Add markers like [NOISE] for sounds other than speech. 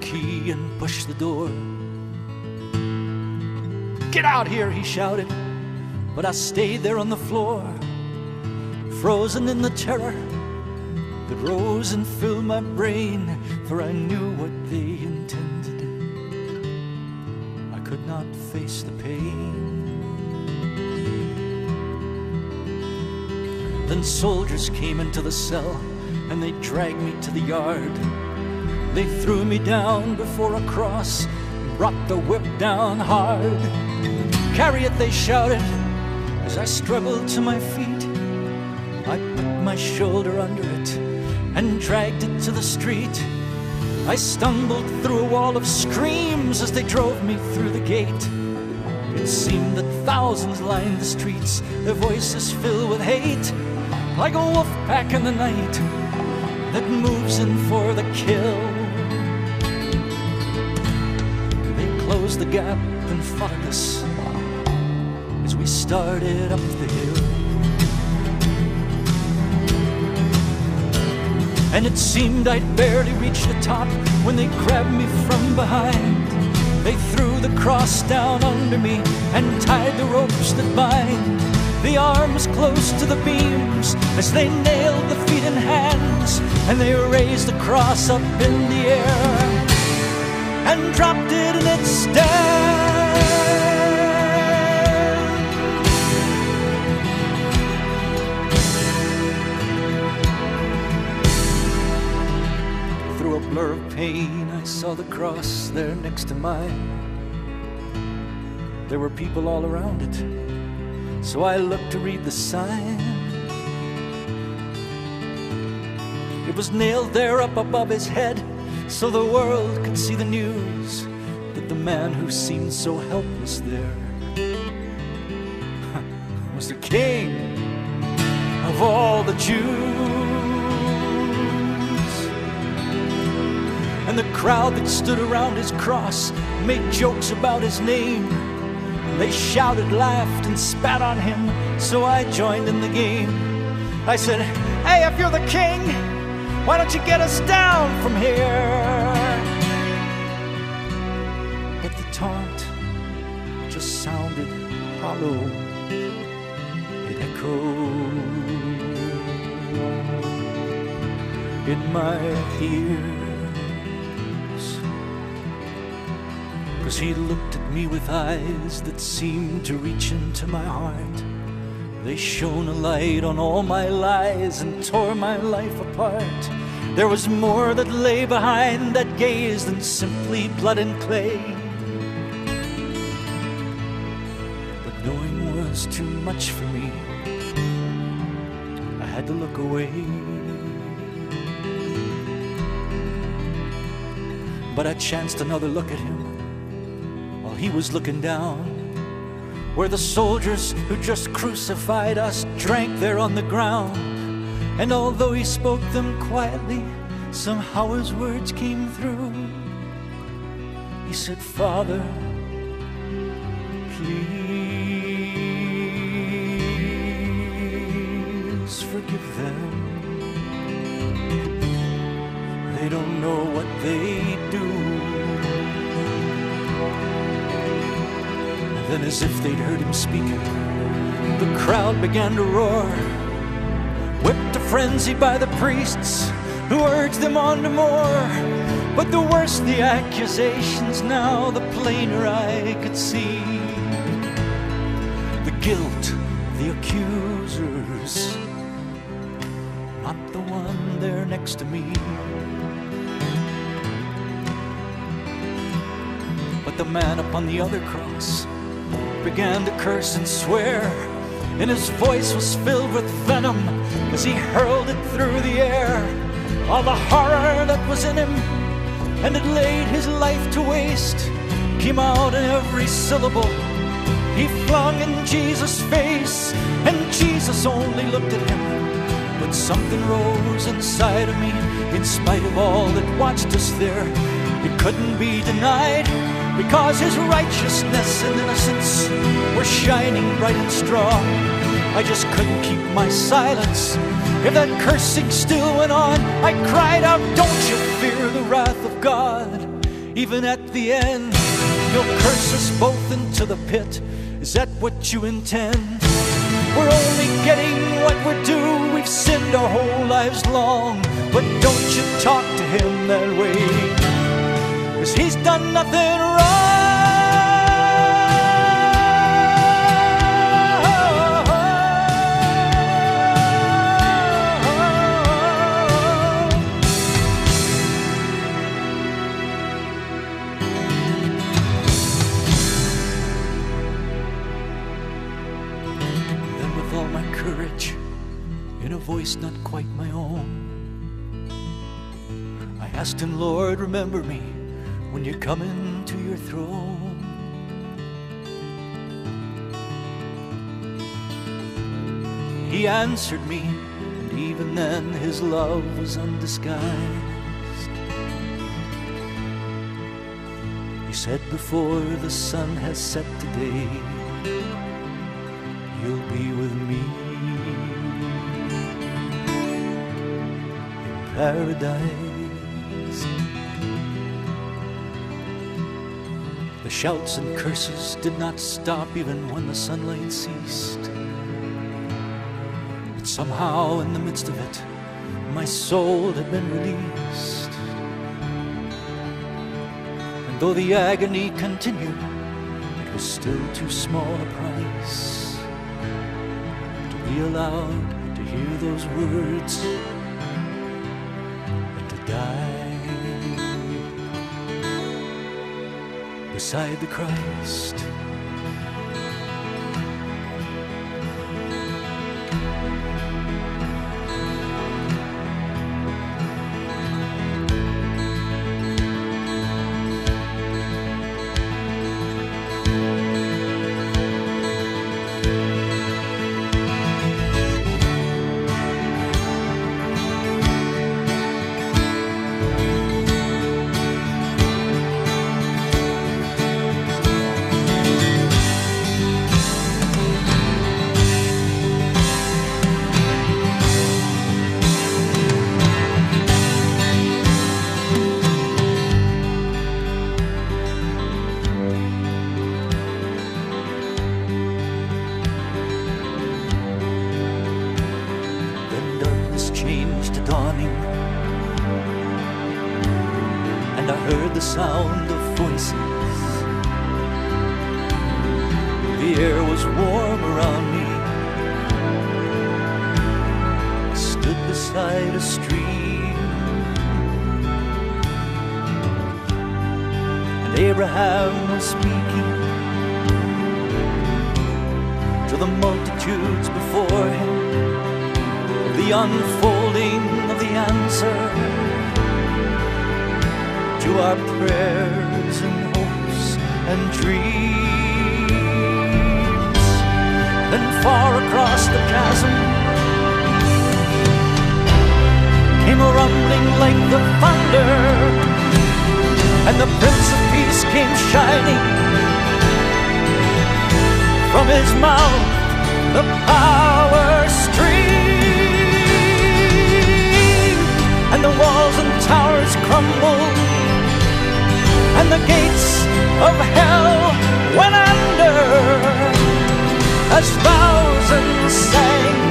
key and pushed the door. Get out here, he shouted, but I stayed there on the floor, frozen in the terror that rose and filled my brain, for I knew what they intended. I could not face the pain. Then soldiers came into the cell and they dragged me to the yard. They threw me down before a cross, brought the whip down hard. Carry it, they shouted, as I struggled to my feet. I put my shoulder under it and dragged it to the street. I stumbled through a wall of screams as they drove me through the gate. It seemed that thousands lined the streets, their voices filled with hate, like a wolf pack in the night that moves in for the kill. They closed the gap and followed us as we started up the hill. And it seemed I'd barely reached the top when they grabbed me from behind. They threw the cross down under me and tied the ropes that bind the arms close to the beams as they nailed the feet and hands, and they raised the cross up in the air and dropped it in its stead. Through a blur of pain, I saw the cross there next to mine. There were people all around it, so I looked to read the sign. It was nailed there up above his head, so the world could see the news that the man who seemed so helpless there [LAUGHS] was the king of all the Jews. And the crowd that stood around his cross made jokes about his name. They shouted, laughed, and spat on him, so I joined in the game. I said, Hey, if you're the king, why don't you get us down from here? But the taunt just sounded hollow. It echoed in my ears. Cause he looked at me with eyes that seemed to reach into my heart. They shone a light on all my lies and tore my life apart. There was more that lay behind that gaze than simply blood and clay. But knowing was too much for me. I had to look away. But I chanced another look at him while he was looking down where the soldiers who just crucified us drank there on the ground. And although he spoke them quietly, somehow his words came through. He said, Father, please forgive them. They don't know what they do. As if they'd heard him speaking, the crowd began to roar, whipped to frenzy by the priests who urged them on to more. But the worse the accusations now, the plainer I could see the guilt of the accusers, not the one there next to me. But the man upon the other cross began to curse and swear, and his voice was filled with venom as he hurled it through the air. All the horror that was in him and had laid his life to waste came out in every syllable he flung in Jesus' face, and Jesus only looked at him. But something rose inside of me in spite of all that watched us there. It couldn't be denied because his righteousness and innocence were shining bright and strong. I just couldn't keep my silence. If that cursing still went on, I cried out, Don't you fear the wrath of God? Even at the end, you'll curse us both into the pit. Is that what you intend? We're only getting what we're due. We've sinned our whole lives long. But don't you talk to him that way. Cause he's done nothing wrong. Then, with all my courage, in a voice not quite my own, I asked him, Lord, remember me when you come into your throne. He answered me, and even then his love was undisguised. He said, Before the sun has set today, you'll be with me in paradise. The shouts and curses did not stop even when the sunlight ceased. But somehow, in the midst of it, my soul had been released. And though the agony continued, it was still too small a price to be allowed to hear those words and to die beside the Christ. The sound of voices. The air was warm around me. I stood beside a stream, and Abraham was speaking to the multitudes before him the unfolding of the answer to our prayers and hopes and dreams. Then far across the chasm came a rumbling like the thunder, and the Prince of Peace came shining from his mouth. The power stream and the walls and towers crumbled, and the gates of hell went under as thousands sang.